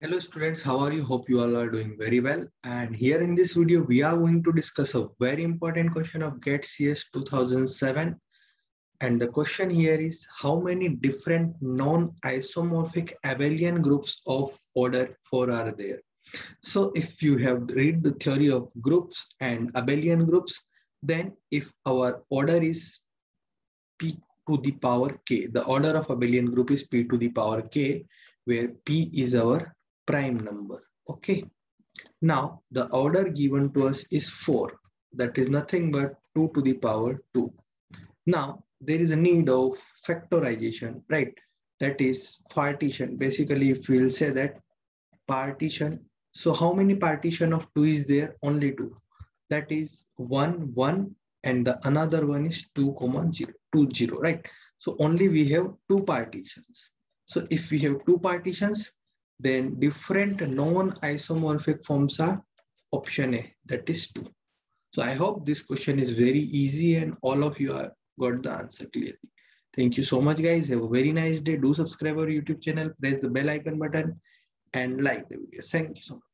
Hello students, how are you? Hope you all are doing very well. And here in this video, we are going to discuss a very important question of GATE CS 2007. And the question here is how many different non-isomorphic abelian groups of order 4 are there? So if you have read the theory of groups and abelian groups, then if our order is p to the power k, the order of abelian group is p to the power k, where p is our prime number. Okay. Now the order given to us is 4. That is nothing but 2 to the power 2. Now there is a need of factorization, right? That is partition. Basically, if we'll say that partition. So how many partition of 2 is there? Only 2. That is 1, 1 and the another one is 2 comma 0, 2, 0, right? So only we have two partitions. So if we have two partitions, then different non-isomorphic forms are option A, that is 2. So I hope this question is very easy and all of you are got the answer clearly. Thank you so much guys. Have a very nice day. Do subscribe our YouTube channel, press the bell icon button and like the video. Thank you so much.